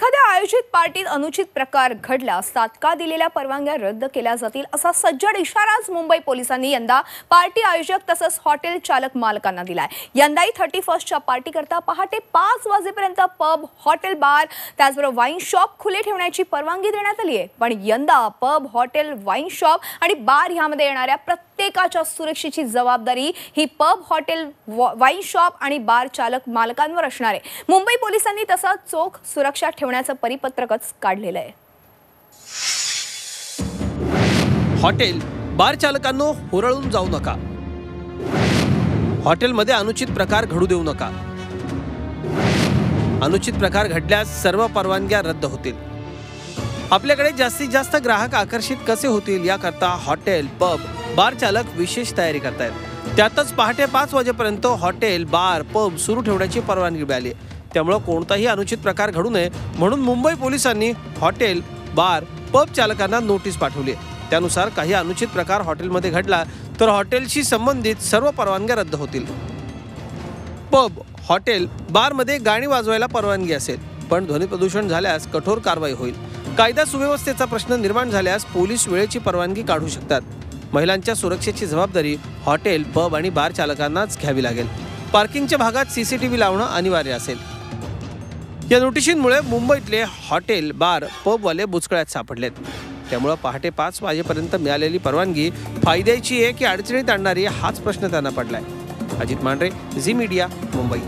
가자! आयोजित पार्टीत अनुचित प्रकार घडल्यास तात्काळ दिलेल्या परवानग्या रद्द केल्या जातील असा सज्जड इशाराच मुंबई पोलिसांनी यंदा पार्टी आयोजक तसंच हॉटेल चालक मालकांना दिलाय. यंदाही थर्टी फर्स्टच्या पार्टीकरता पहाटे पाच वाजेपर्यंत पब हॉटेल बार त्याचबरोबर वाईन शॉप खुले ठेवण्याची परवानगी देण्यात आली आहे. पण यंदा पब हॉटेल वाईन शॉप आणि बार ह्यामध्ये येणाऱ्या प्रत्येकाच्या सुरक्षेची जबाबदारी ही पब हॉटेल वाईन शॉप आणि बार चालक मालकांवर असणार आहे. मुंबई पोलिसांनी तसा चोख सुरक्षा ठेवण्याचं परिपत्रकच काढलेलं आहे. हॉटेल बार चालकांनो होरळून जाऊ नका. हॉटेलमध्ये अनुचित प्रकार घडू देऊ नका. अनुचित प्रकार घडल्यास सर्व परवानग्या रद्द होतील. आपल्याकडे जास्तीत जास्त ग्राहक आकर्षित कसे होतील याकरता हॉटेल पब बार चालक विशेष तयारी करतायत. त्यातच पहाटे पाच वाजेपर्यंत हॉटेल बार पब सुरू ठेवण्याची परवानगी मिळाली. त्यामुळं कोणताही अनुचित प्रकार घडू नये म्हणून मुंबई पोलिसांनी हॉटेल बार पब चालकांना नोटीस पाठवली त्यानुसार काही अनुचित प्रकार हॉटेलमध्ये घडला तर हॉटेलशी संबंधित सर्व परवानग्या रद्द होतील. पब हॉटेल बारमध्ये गाणी वाजवायला परवानगी असेल पण ध्वनी प्रदूषण झाल्यास कठोर कारवाई होईल. कायदा सुव्यवस्थेचा प्रश्न निर्माण झाल्यास पोलीस वेळेची परवानगी काढू शकतात. महिलांच्या सुरक्षेची जबाबदारी हॉटेल पब आणि बार चालकांनाच घ्यावी लागेल. पार्किंगच्या भागात सीसीटीव्ही लावणं अनिवार्य असेल. या नोटिशींमुळे मुंबईतले हॉटेल बार पबवाले बुचकळ्यात सापडलेत. त्यामुळं पहाटे पाच वाजेपर्यंत मिळालेली परवानगी फायद्याची आहे की अडचणीत आणणारी हाच प्रश्न त्यांना पडलाय. Ajit Mandhare Zee Media Mumbai.